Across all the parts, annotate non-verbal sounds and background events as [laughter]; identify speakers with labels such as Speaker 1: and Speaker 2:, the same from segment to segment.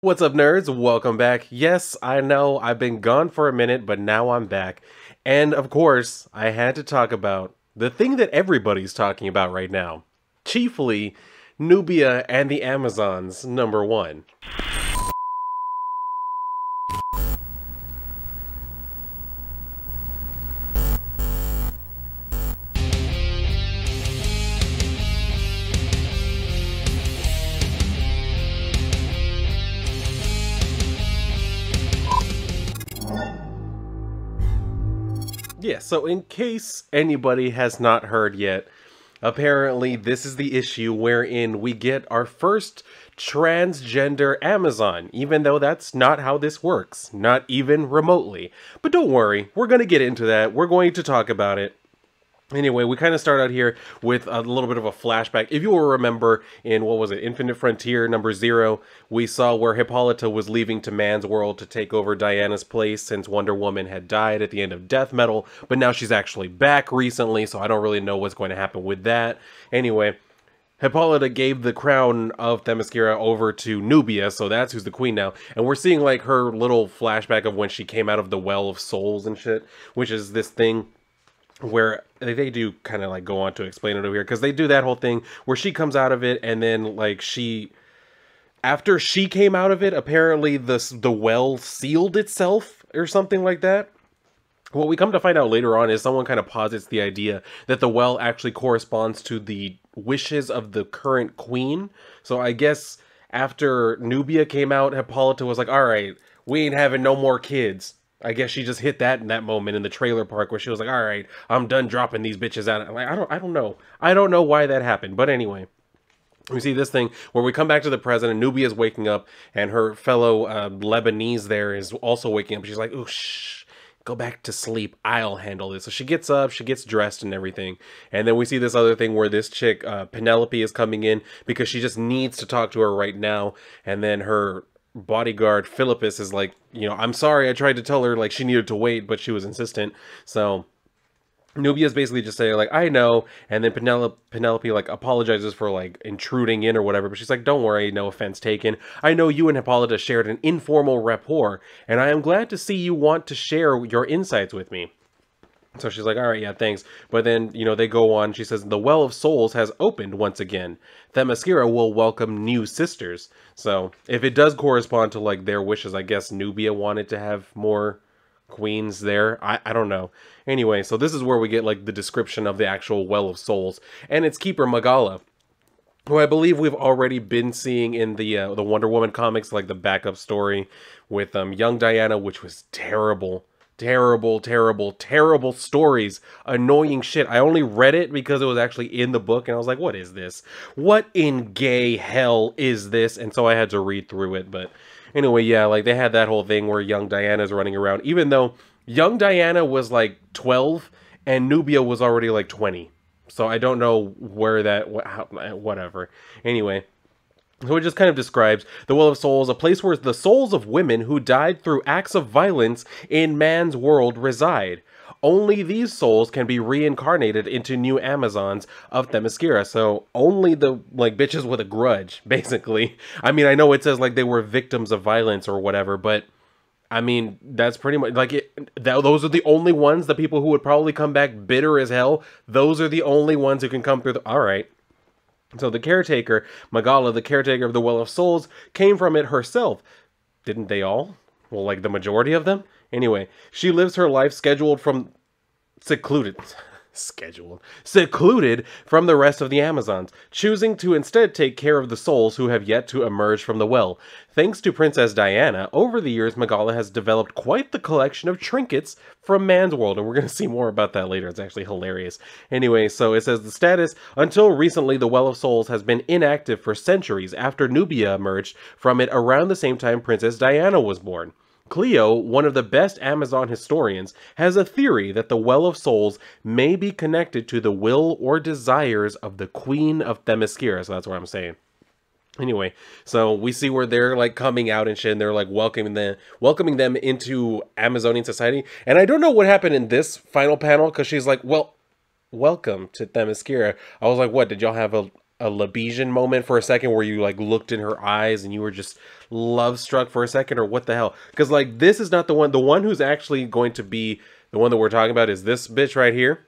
Speaker 1: What's up, nerds? Welcome back. Yes, I know I've been gone for a minute, but now I'm back. And of course, I had to talk about the thing that everybody's talking about right now. Chiefly, Nubia and the Amazons, number one. So in case anybody has not heard yet, apparently this is the issue wherein we get our first transgender Amazon, even though that's not how this works, not even remotely. But don't worry, we're going to get into that. We're going to talk about it. Anyway, we kind of start out here with a little bit of a flashback. If you will remember in, what was it, Infinite Frontier number zero, we saw where Hippolyta was leaving to man's world to take over Diana's place since Wonder Woman had died at the end of Death Metal, but now she's actually back recently, so I don't really know what's going to happen with that. Anyway, Hippolyta gave the crown of Themyscira over to Nubia, so that's who's the queen now. And we're seeing like her little flashback of when she came out of the Well of Souls and shit, which is this thing where they do kind of like go on to explain it over here because they do that whole thing where she comes out of it and then like she after she came out of it apparently the the well sealed itself or something like that. What we come to find out later on is someone kind of posits the idea that the well actually corresponds to the wishes of the current queen. So i guess after nubia came out hippolyta was like all right we ain't having no more kids I guess she just hit that in that moment in the trailer park where she was like, "All right, I'm done dropping these bitches out." Like, I don't, I don't know, I don't know why that happened, but anyway, we see this thing where we come back to the present, and Nubia is waking up, and her fellow uh, Lebanese there is also waking up. She's like, "Ooh, shh, go back to sleep. I'll handle this." So she gets up, she gets dressed and everything, and then we see this other thing where this chick uh, Penelope is coming in because she just needs to talk to her right now, and then her bodyguard Philippus is like, you know, I'm sorry, I tried to tell her like she needed to wait, but she was insistent. So Nubia's basically just saying like, I know, and then Penelope, Penelope like apologizes for like intruding in or whatever, but she's like, don't worry, no offense taken. I know you and Hippolyta shared an informal rapport, and I am glad to see you want to share your insights with me. So she's like, all right, yeah, thanks. But then, you know, they go on. She says, the Well of Souls has opened once again. Themyscira will welcome new sisters. So if it does correspond to, like, their wishes, I guess Nubia wanted to have more queens there. I, I don't know. Anyway, so this is where we get, like, the description of the actual Well of Souls. And its keeper, Magala, who I believe we've already been seeing in the uh, the Wonder Woman comics, like the backup story with um, young Diana, which was terrible terrible, terrible, terrible stories. Annoying shit. I only read it because it was actually in the book, and I was like, what is this? What in gay hell is this? And so I had to read through it. But anyway, yeah, like they had that whole thing where young Diana's running around, even though young Diana was like 12 and Nubia was already like 20. So I don't know where that, whatever. Anyway. So it just kind of describes the Well of Souls, a place where the souls of women who died through acts of violence in man's world reside. Only these souls can be reincarnated into new Amazons of Themyscira. So only the like bitches with a grudge, [laughs] basically. I mean, I know it says like they were victims of violence or whatever, but I mean, that's pretty much like it. That, those are the only ones, the people who would probably come back bitter as hell. Those are the only ones who can come through. The, all right, so the caretaker, Magala, the caretaker of the Well of Souls, came from it herself. Didn't they all? Well, like the majority of them? Anyway, she lives her life scheduled from secluded scheduled, secluded from the rest of the Amazons, choosing to instead take care of the souls who have yet to emerge from the well. Thanks to Princess Diana, over the years Magala has developed quite the collection of trinkets from man's world, and we're going to see more about that later. It's actually hilarious. Anyway, so it says the status, until recently the Well of Souls has been inactive for centuries after Nubia emerged from it around the same time Princess Diana was born. Cleo, one of the best Amazon historians, has a theory that the Well of Souls may be connected to the will or desires of the Queen of Themyscira. So that's what I'm saying. Anyway, so we see where they're like coming out and shit, and they're like welcoming them, welcoming them into Amazonian society. And I don't know what happened in this final panel because she's like, "Well, welcome to Themyscira." I was like, "What? Did y'all have a a Lebesian moment for a second where you like looked in her eyes and you were just love struck for a second or what the hell? Because like this is not the one. The one who's actually going to be the one that we're talking about is this bitch right here.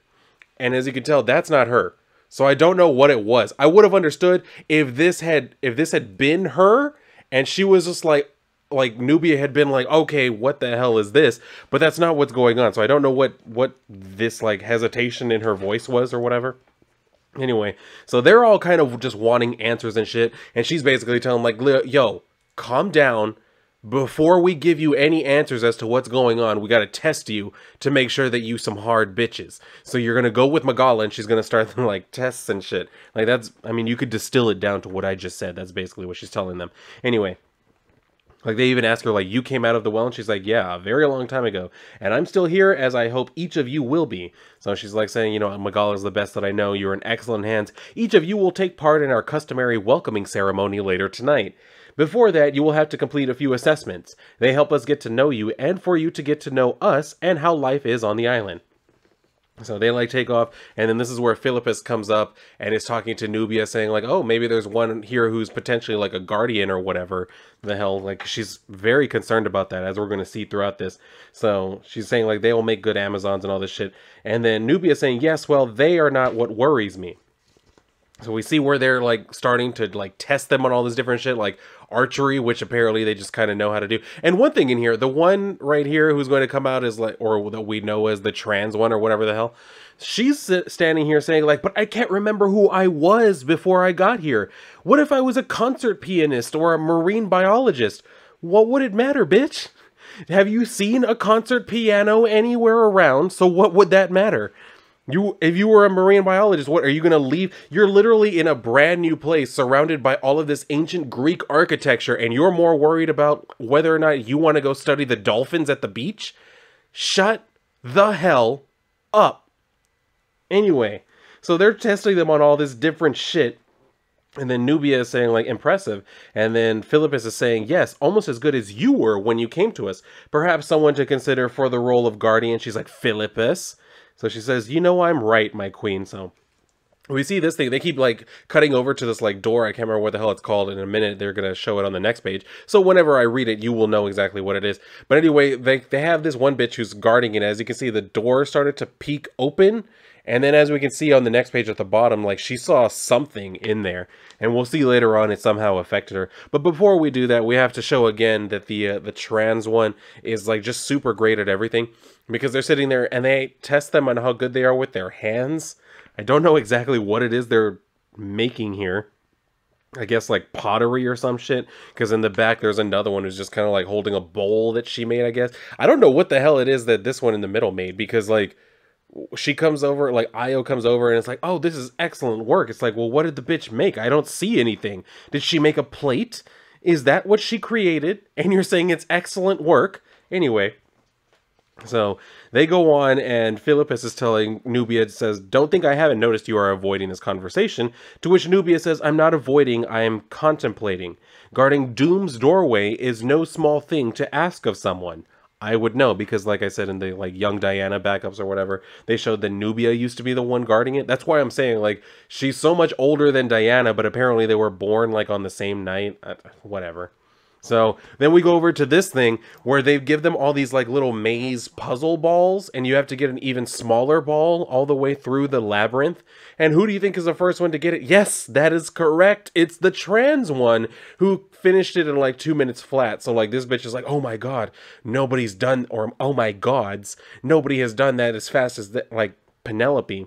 Speaker 1: And as you can tell, that's not her. So I don't know what it was. I would have understood if this had if this had been her and she was just like like Nubia had been like, okay, what the hell is this? But that's not what's going on. So I don't know what what this like hesitation in her voice was or whatever. Anyway, so they're all kind of just wanting answers and shit, and she's basically telling like, yo, calm down. Before we give you any answers as to what's going on, we got to test you to make sure that you some hard bitches. So you're gonna go with Magala, and she's gonna start them [laughs] like tests and shit. Like that's, I mean, you could distill it down to what I just said. That's basically what she's telling them. Anyway, like they even ask her, like, you came out of the well, and she's like, yeah, a very long time ago, and I'm still here, as I hope each of you will be. So she's like saying, you know, Magala is the best that I know. You're in excellent hands. Each of you will take part in our customary welcoming ceremony later tonight. Before that, you will have to complete a few assessments. They help us get to know you, and for you to get to know us and how life is on the island. So they like take off, and then this is where Philippus comes up and is talking to Nubia, saying like, "Oh, maybe there's one here who's potentially like a guardian or whatever." The hell, like she's very concerned about that, as we're going to see throughout this. So she's saying like they will make good Amazons and all this shit, and then Nubia saying, "Yes, well, they are not what worries me." So we see where they're like starting to like test them on all this different shit, like archery, which apparently they just kind of know how to do. And one thing in here, the one right here who's going to come out is like, or that we know as the trans one or whatever the hell, she's standing here saying like, but I can't remember who I was before I got here. What if I was a concert pianist or a marine biologist? What would it matter, bitch? Have you seen a concert piano anywhere around? So what would that matter? You, if you were a marine biologist, what are you going to leave? You're literally in a brand new place surrounded by all of this ancient Greek architecture, and you're more worried about whether or not you want to go study the dolphins at the beach? Shut the hell up. Anyway, so they're testing them on all this different shit. And then Nubia is saying, like, impressive. And then Philippus is saying, yes, almost as good as you were when you came to us. Perhaps someone to consider for the role of guardian. She's like, Philippus? So she says, "You know I'm right, my queen." So we see this thing. They keep like cutting over to this like door. I can't remember what the hell it's called. In a minute, they're gonna show it on the next page. So whenever I read it, you will know exactly what it is. But anyway, they they have this one bitch who's guarding it. As you can see, the door started to peek open. And then as we can see on the next page at the bottom, like she saw something in there. And we'll see later on it somehow affected her. But before we do that, we have to show again that the uh, the trans one is like just super great at everything because they're sitting there and they test them on how good they are with their hands. I don't know exactly what it is they're making here. I guess like pottery or some shit. Because in the back there's another one who's just kind of like holding a bowl that she made, I guess. I don't know what the hell it is that this one in the middle made because like she comes over, like Io comes over and it's like, oh, this is excellent work. It's like, well, what did the bitch make? I don't see anything. Did she make a plate? Is that what she created? And you're saying it's excellent work? Anyway, so they go on, and Philippus is telling Nubia, says, Don't think I haven't noticed you are avoiding this conversation. To which Nubia says, I'm not avoiding, I am contemplating. Guarding Doom's doorway is no small thing to ask of someone. I would know because, like I said in the like young Diana backups or whatever, they showed that Nubia used to be the one guarding it. That's why I'm saying like she's so much older than Diana, but apparently they were born like on the same night. Uh, whatever. So then we go over to this thing where they give them all these like little maze puzzle balls, and you have to get an even smaller ball all the way through the labyrinth. And who do you think is the first one to get it? Yes, that is correct. It's the trans one who finished it in like two minutes flat. So like this bitch is like, oh my god, nobody's done, or oh my gods, nobody has done that as fast as like Penelope,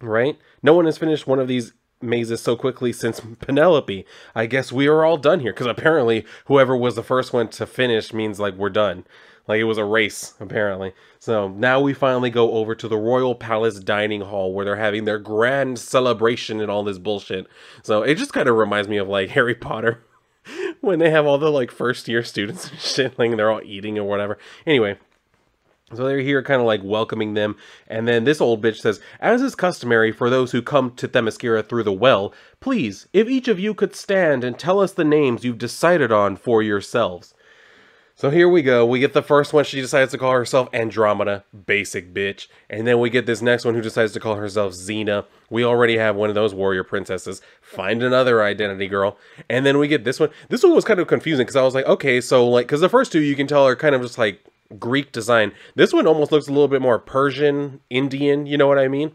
Speaker 1: right? No one has finished one of these mazes so quickly since Penelope. I guess we are all done here because apparently whoever was the first one to finish means like we're done. Like it was a race, apparently. So now we finally go over to the Royal Palace Dining Hall where they're having their grand celebration and all this bullshit. So it just kind of reminds me of like Harry Potter [laughs] when they have all the like first year students and shit, like they're all eating or whatever. Anyway, so they're here kind of like welcoming them. And then this old bitch says, As is customary for those who come to Themyscira through the well, please, if each of you could stand and tell us the names you've decided on for yourselves. So here we go. We get the first one. She decides to call herself Andromeda, basic bitch. And then we get this next one who decides to call herself Xena. We already have one of those warrior princesses. Find another identity girl. And then we get this one. This one was kind of confusing because I was like, okay, so like, because the first two you can tell are kind of just like Greek design. This one almost looks a little bit more Persian, Indian, you know what I mean?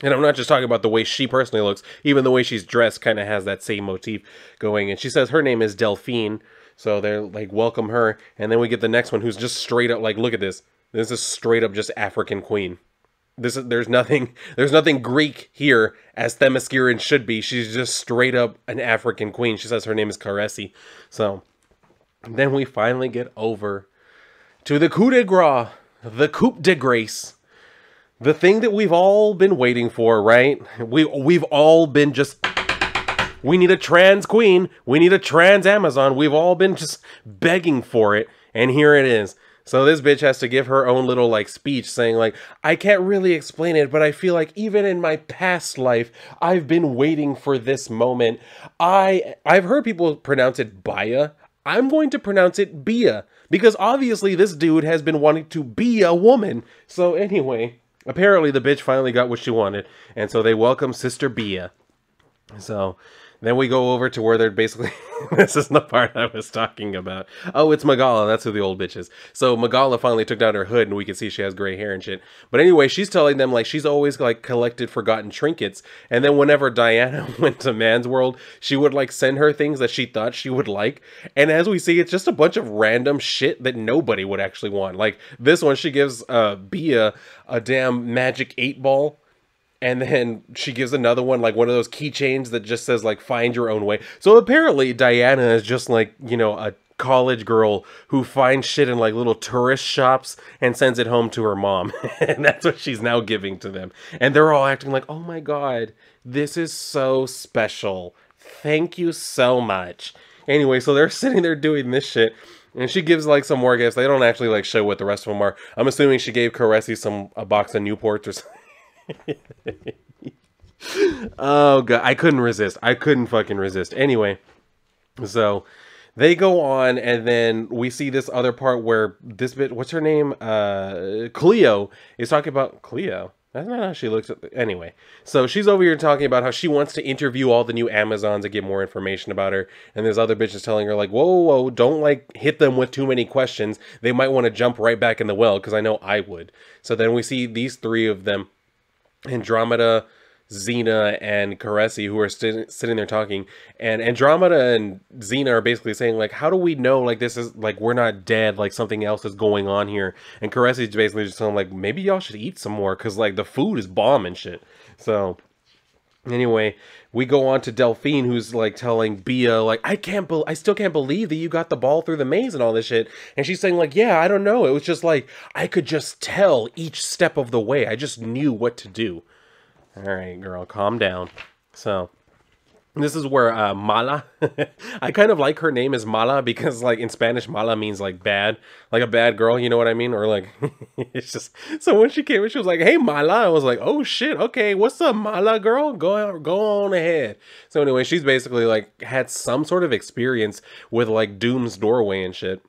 Speaker 1: And I'm not just talking about the way she personally looks, even the way she's dressed kind of has that same motif going. And she says her name is Delphine. So they're like, welcome her. And then we get the next one who's just straight up like, look at this. This is straight up just African queen. This is, there's nothing [laughs] there's nothing Greek here as Themyscira should be. She's just straight up an African queen. She says her name is Caresse. So then we finally get over to the coup de grace, the coup de grace. The thing that we've all been waiting for, right? We we've all been just we need a trans queen. We need a trans Amazon. We've all been just begging for it. And here it is. So this bitch has to give her own little like speech saying like, I can't really explain it, but I feel like even in my past life, I've been waiting for this moment. I I've heard people pronounce it Baya. I'm going to pronounce it Bia because obviously this dude has been wanting to be a woman. So anyway, apparently the bitch finally got what she wanted, and so they welcome Sister Bia. So then we go over to where they're basically. [laughs] this is the part I was talking about. Oh, it's Magala. That's who the old bitch is. So Magala finally took down her hood, and we can see she has gray hair and shit. But anyway, she's telling them like she's always like collected forgotten trinkets, and then whenever Diana [laughs] went to Man's World, she would like send her things that she thought she would like. And as we see, it's just a bunch of random shit that nobody would actually want. Like this one, she gives uh Bia a damn magic eight ball and then she gives another one like one of those keychains that just says like find your own way. So apparently diana is just like you know a college girl who finds shit in like little tourist shops and sends it home to her mom. [laughs] And that's what she's now giving to them. And they're all acting like oh my god this is so special. Thank you so much. Anyway so they're [laughs] sitting there doing this shit. And she gives like some more gifts. They don't actually like show what the rest of them are. I'm assuming she gave Caresse some a box of Newports or [laughs] something oh god, I couldn't resist. I couldn't fucking resist. Anyway, so they go on and then we see this other part where this bit what's her name? Uh Cleo is talking about Cleo. That's not how she looks. At the, anyway, so she's over here talking about how she wants to interview all the new Amazons and get more information about her. And this other bitch is telling her like, "Whoa, whoa, whoa! Don't like hit them with too many questions. They might want to jump right back in the well because I know I would." So then we see these three of them Andromeda, Xena, and Caresse who are st- sitting there talking. And Andromeda and Xena are basically saying, like, how do we know, like, this is, like, we're not dead, like, something else is going on here? And Caresse is basically just telling, like, maybe y'all should eat some more, because, like, the food is bomb and shit. So, Anyway, we go on to Delphine, who's like telling Bia, like, I can't, be- I still can't believe that you got the ball through the maze and all this shit. And she's saying, like, yeah, I don't know. It was just like I could just tell each step of the way. I just knew what to do. All right, girl, calm down. So, this is where uh, Mala, [laughs] I kind of like her name is Mala because like in Spanish, Mala means like bad, like a bad girl, you know what I mean? Or like, [laughs] it's just, so when she came in, she was like, hey Mala, I was like, oh shit, okay, what's up Mala girl? Go, go on ahead. So anyway, she's basically like had some sort of experience with like Doom's doorway and shit.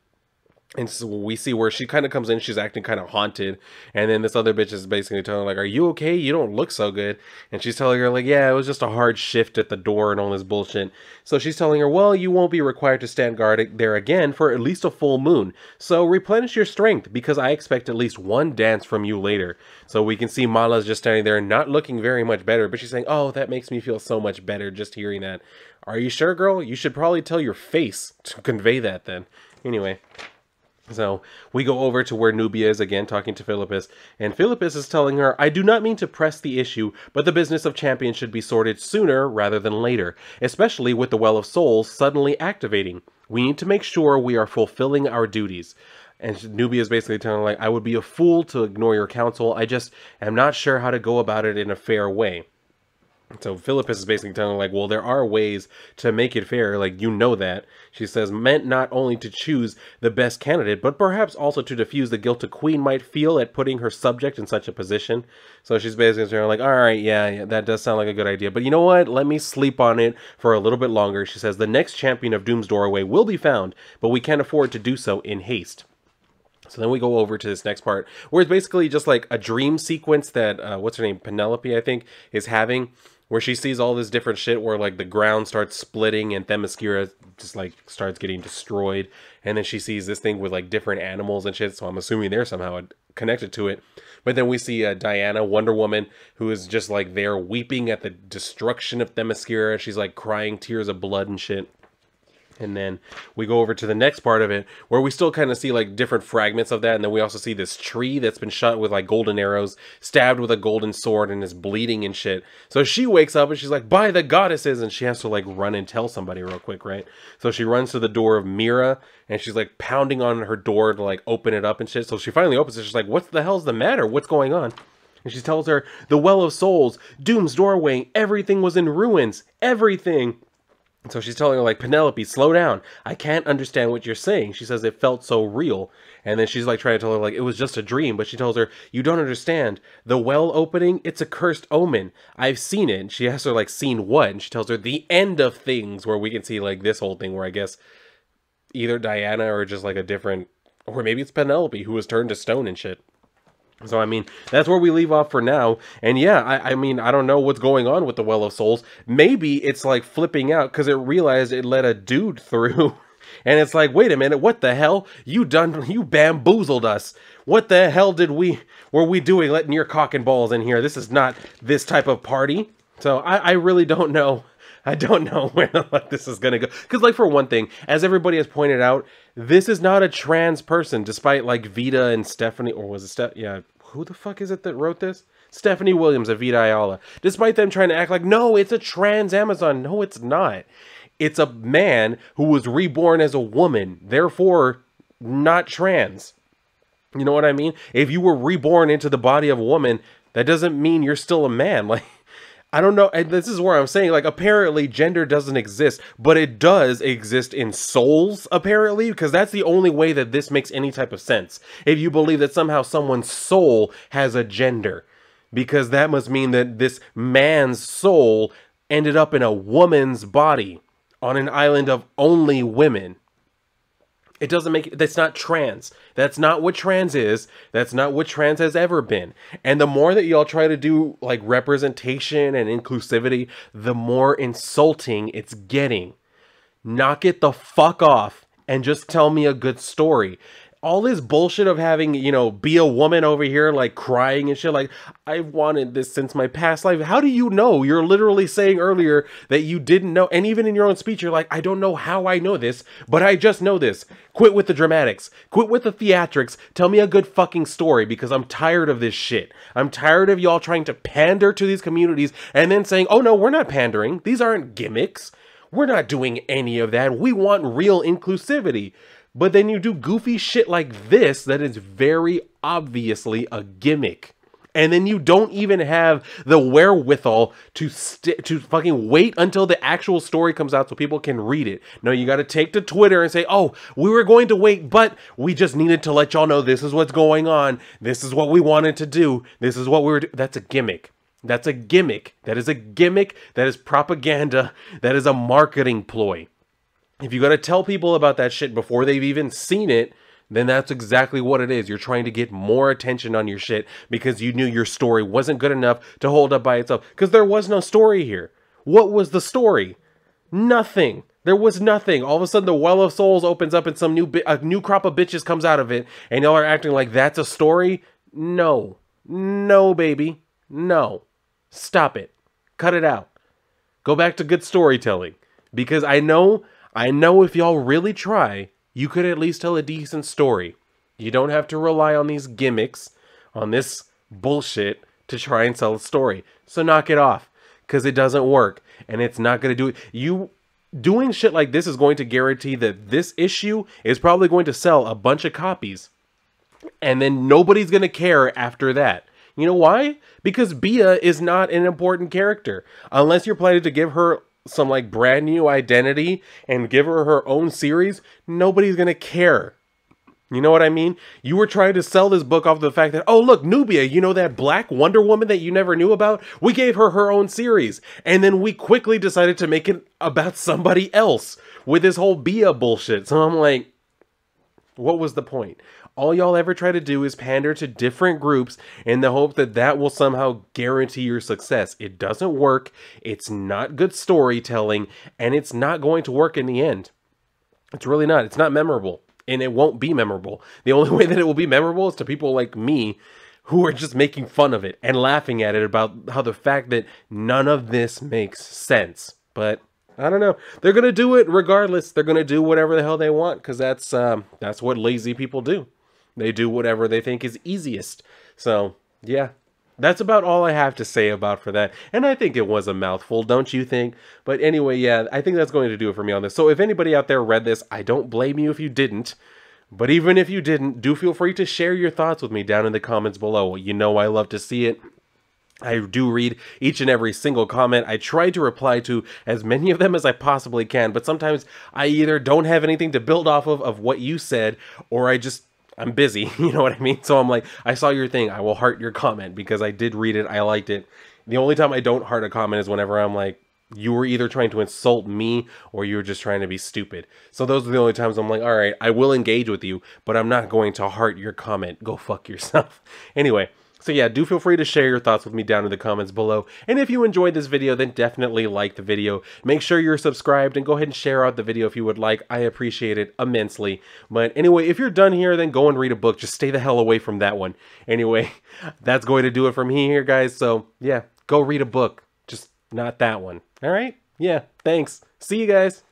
Speaker 1: And so we see where she kind of comes in, she's acting kind of haunted. And then this other bitch is basically telling her, like, Are you okay? You don't look so good. And she's telling her, like, Yeah, it was just a hard shift at the door and all this bullshit. So she's telling her, Well, you won't be required to stand guard there again for at least a full moon. So replenish your strength because I expect at least one dance from you later. So we can see Mala's just standing there not looking very much better, but she's saying, Oh, that makes me feel so much better just hearing that. Are you sure, girl? You should probably tell your face to convey that then. Anyway. So we go over to where Nubia is again talking to Philippus, and Philippus is telling her, I do not mean to press the issue, but the business of champions should be sorted sooner rather than later, especially with the Well of Souls suddenly activating. We need to make sure we are fulfilling our duties. And Nubia is basically telling her, like, I would be a fool to ignore your counsel. I just am not sure how to go about it in a fair way. So Philippus is basically telling her, like, well, there are ways to make it fair. Like, you know that. She says, meant not only to choose the best candidate, but perhaps also to diffuse the guilt a queen might feel at putting her subject in such a position. So she's basically saying, like, all right, yeah, yeah, that does sound like a good idea. But you know what? Let me sleep on it for a little bit longer. She says, the next champion of Doom's Doorway will be found, but we can't afford to do so in haste. So then we go over to this next part where it's basically just like a dream sequence that, uh, what's her name, Penelope, I think, is having where she sees all this different shit where like the ground starts splitting and Themyscira just like starts getting destroyed. And then she sees this thing with like different animals and shit. So I'm assuming they're somehow connected to it. But then we see uh, Diana Wonder Woman who is just like there weeping at the destruction of Themyscira. She's like crying tears of blood and shit and then we go over to the next part of it where we still kind of see like different fragments of that. And then we also see this tree that's been shot with like golden arrows, stabbed with a golden sword, and is bleeding and shit. So she wakes up and she's like, by the goddesses. And she has to like run and tell somebody real quick, right? So she runs to the door of Mira and she's like pounding on her door to like open it up and shit. So she finally opens it. She's like, what the hell's the matter? What's going on? And she tells her, the Well of Souls, Doom's Doorway, everything was in ruins. Everything. So she's telling her, like, Penelope, slow down. I can't understand what you're saying. She says it felt so real. And then she's like trying to tell her, like, it was just a dream. But she tells her, you don't understand. The well opening, it's a cursed omen. I've seen it. She asks her, like, seen what? And she tells her, the end of things, where we can see, like, this whole thing where I guess either Diana or just, like, a different, or maybe it's Penelope who was turned to stone and shit. So I mean, that's where we leave off for now. And yeah, I, I, mean, I don't know what's going on with the Well of Souls. Maybe it's like flipping out because it realized it let a dude [laughs] through. And it's like, wait a minute, what the hell? You done [laughs] you bamboozled us. What the hell did we were we doing letting your cock and balls in here? This is not this type of party. So I, I really don't know [laughs] I don't know where fuck this is gonna go. Because, like, for one thing, as everybody has pointed out, this is not a trans person, despite like Vita and Stephanie, or was it Steph? Yeah, who the fuck is it that wrote this? Stephanie Williams of Vita Ayala. Despite them trying to act like, no, it's a trans Amazon. No, it's not. It's a man who was reborn as a woman, therefore not trans. You know what I mean? If you were reborn into the body of a woman, that doesn't mean you're still a man. [laughs] Like I don't know. And this is where I'm saying, like, apparently gender doesn't exist, but it does exist in souls, apparently, because that's the only way that this makes any type of sense. If you believe that somehow someone's soul has a gender, because that must mean that this man's soul ended up in a woman's body on an island of only women. It doesn't make that's not trans. That's not what trans is. That's not what trans has ever been. And the more that y'all try to do like representation and inclusivity, the more insulting it's getting. Knock it the fuck off and just tell me a good story all this bullshit of having, you know, be a woman over here, like crying and shit. Like, I've wanted this since my past life. How do you know? You're literally saying earlier that you didn't know. And even in your own speech, you're like, I don't know how I know this, but I just know this. Quit with the dramatics. Quit with the theatrics. Tell me a good fucking story because I'm tired of this shit. I'm tired of y'all trying to pander to these communities and then saying, oh no, we're not pandering. These aren't gimmicks. We're not doing any of that. We want real inclusivity. But then you do goofy shit like this that is very obviously a gimmick. And then you don't even have the wherewithal to st- to fucking wait until the actual story comes out so people can read it. No, you got to take to Twitter and say, "Oh, we were going to wait, but we just needed to let y'all know this is what's going on. This is what we wanted to do. This is what we were." That's a gimmick. That's a gimmick. That is a gimmick. That is propaganda. That is a marketing ploy. If you got to tell people about that shit before they've even seen it, then that's exactly what it is. You're trying to get more attention on your shit because you knew your story wasn't good enough to hold up by itself. Because there was no story here. What was the story? Nothing. There was nothing. All of a sudden, the Well of Souls opens up and some new a new crop of bitches comes out of it, and y'all are acting like that's a story. No, no, baby, no. Stop it. Cut it out. Go back to good storytelling because I know I know if y'all really try, you could at least tell a decent story. You don't have to rely on these gimmicks, on this bullshit to try and sell a story. So knock it off because it doesn't work and it's not going to do it. You doing shit like this is going to guarantee that this issue is probably going to sell a bunch of copies and then nobody's going to care after that. You know why? Because Bia is not an important character. Unless you're planning to give her some like brand new identity and give her her own series, nobody's gonna care. You know what I mean? You were trying to sell this book off the fact that, oh, look, Nubia, you know that black Wonder Woman that you never knew about? We gave her her own series. And then we quickly decided to make it about somebody else with this whole Bia bullshit. So I'm like, what was the point? All y'all ever try to do is pander to different groups in the hope that that will somehow guarantee your success. It doesn't work. It's not good storytelling, and it's not going to work in the end. It's really not. It's not memorable and it won't be memorable. The only [laughs] way that it will be memorable is to people like me who are just making fun of it and laughing at it about how the fact that none of this makes sense. But I don't know. They're gonna do it regardless. They're gonna do whatever the hell they want because that's um, that's what lazy people do. They do whatever they think is easiest. So yeah, that's about all I have to say about for that. And I think it was a mouthful, don't you think? But anyway, yeah, I think that's going to do it for me on this. So if anybody out there read this, I don't blame you if you didn't. But even if you didn't, do feel free to share your thoughts with me down in the comments below. You know I love to see it. I do read each and every single comment. I try to reply to as many of them as I possibly can, but sometimes I either don't have anything to build off of of what you said, or I just I'm busy, [laughs] you know what I mean? So I'm like, I saw your thing, I will heart your comment because I did read it, I liked it. The only time I don't heart a comment is whenever I'm like, you were either trying to insult me or you were just trying to be stupid. So those are the only times I'm like, all right, I will engage with you, but I'm not going to heart your comment. Go fuck yourself. [laughs] anyway, so yeah, do feel free to share your thoughts with me down in the comments below. And if you enjoyed this video, then definitely like the video. Make sure you're subscribed and go ahead and share out the video if you would like. I appreciate it immensely. But anyway, if you're done here, then go and read a book. Just stay the hell away from that one. [laughs] Anyway, that's going to do it from here, guys. So yeah, go read a book. Just not that one. All right? Yeah, thanks. See you guys.